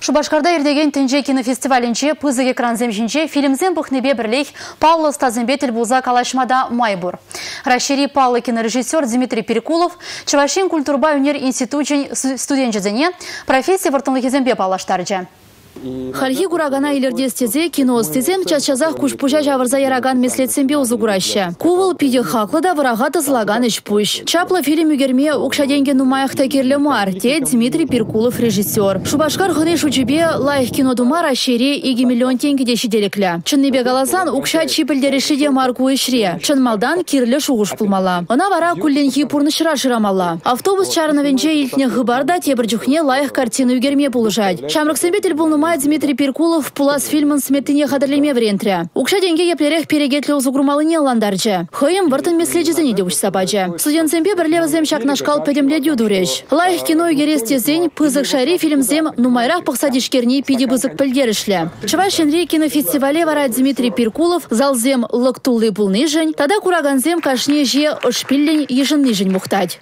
Шубашкарда ердеген тінже кинофестивалінче пызык экранзем жінче фильмзем бұхнебе бірлейх Павло Стазымбетел бұлза калашмада майбур. Рашери Павло кинорежиссер Дмитрий Перекулов, Чавашин культурба унер институтчен студентчезене профессия вартынлыхезембе палаштаржы. Хальхи гурагана илердестезе кино стезем часчазах кушпужа жавырза яраган меслетсембе узугураща. Кувыл пиде хаклыда вырага тызлаган пуш. Чапла фильм үгерме укшаденге нумаях текерлі мар, те Дмитрий Перкулов режиссер. Шубашкар хыны шучебе лайх кино думар ашере иги миллион тенге шиделеклі. Чыннебе галасан укша чипілдерешіде марку ишре. Чынмалдан кирлі шуғыш пулмала. Она вара кулленхи пурнышыра шырамала. Автобус чарыновенче илтне хыбарда тебір жүхне лайх картину үгерме пулышать. Шамрыксембе тіл Дмитрий Перкулов пулас фильмын сметіне қадірлеме врентрі. Укша денге еплерек перегетлі узугрумалыне аландарчы. Хойым вартын меследжізіне деуш сабачы. Студентсембе бірлевізем шакнашкал пәдемле дуреш. Лайх кино егерес тезен пызык шари фильмзем нумайрақ пықсадишкерни пиде бызык пілдерішлі. Чываш Шенри кинофестивале вара Дмитрий Перкулов залзем лыктулы пулныжын, тада кураганзем кашне же ышпиллен ежынныжын мухтать.